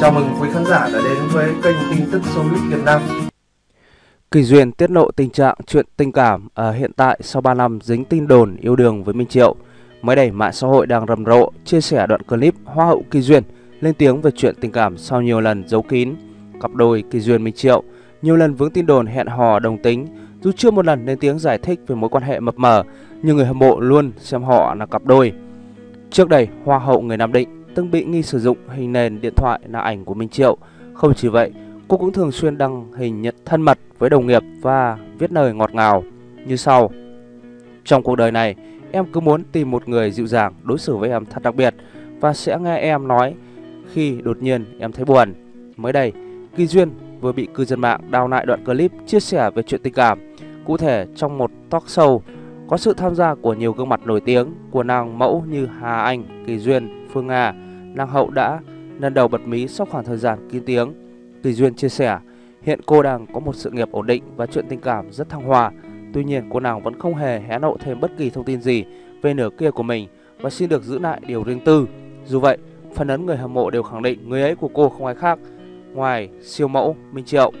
Chào mừng quý khán giả đã đến với kênh tin tức Showbiz Việt Nam. Kỳ Duyên tiết lộ tình trạng chuyện tình cảm ở hiện tại sau 3 năm dính tin đồn yêu đương với Minh Triệu. Mới đây, mạng xã hội đang rầm rộ chia sẻ đoạn clip Hoa hậu Kỳ Duyên lên tiếng về chuyện tình cảm sau nhiều lần giấu kín. Cặp đôi Kỳ Duyên Minh Triệu nhiều lần vướng tin đồn hẹn hò đồng tính, dù chưa một lần lên tiếng giải thích về mối quan hệ mập mờ, nhưng người hâm mộ luôn xem họ là cặp đôi. Trước đây, Hoa hậu người Nam Định từng bị nghi sử dụng hình nền điện thoại là ảnh của Minh Triệu. Không chỉ vậy, cô cũng thường xuyên đăng hình nhận thân mật với đồng nghiệp và viết lời ngọt ngào như sau. Trong cuộc đời này, em cứ muốn tìm một người dịu dàng đối xử với em thật đặc biệt và sẽ nghe em nói khi đột nhiên em thấy buồn. Mới đây, Kỳ Duyên vừa bị cư dân mạng đào lại đoạn clip chia sẻ về chuyện tình cảm. Cụ thể trong một talk show có sự tham gia của nhiều gương mặt nổi tiếng của nàng mẫu như Hà Anh, Kỳ Duyên, Phương Nga, nàng hậu đã lần đầu bật mí sau khoảng thời gian kín tiếng. Kỳ Duyên chia sẻ, hiện cô đang có một sự nghiệp ổn định và chuyện tình cảm rất thăng hoa. Tuy nhiên, cô nàng vẫn không hề hé lộ thêm bất kỳ thông tin gì về nửa kia của mình và xin được giữ lại điều riêng tư. Dù vậy, phần lớn người hâm mộ đều khẳng định người ấy của cô không ai khác ngoài siêu mẫu Minh Triệu.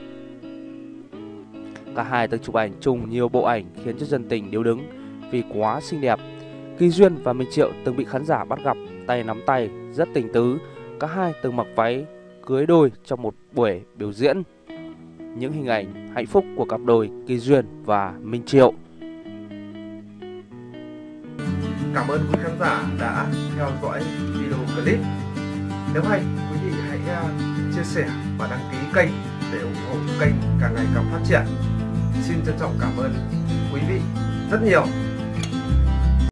Cả hai từng chụp ảnh chung nhiều bộ ảnh khiến cho dân tình điếu đứng vì quá xinh đẹp. Kỳ Duyên và Minh Triệu từng bị khán giả bắt gặp tay nắm tay rất tình tứ. Cả hai từng mặc váy cưới đôi trong một buổi biểu diễn. Những hình ảnh hạnh phúc của cặp đôi Kỳ Duyên và Minh Triệu. Cảm ơn quý khán giả đã theo dõi video clip. Nếu hay, quý vị hãy à, chia sẻ và đăng ký kênh để ủng hộ kênh càng ngày càng phát triển. Xin trân trọng cảm ơn quý vị rất nhiều.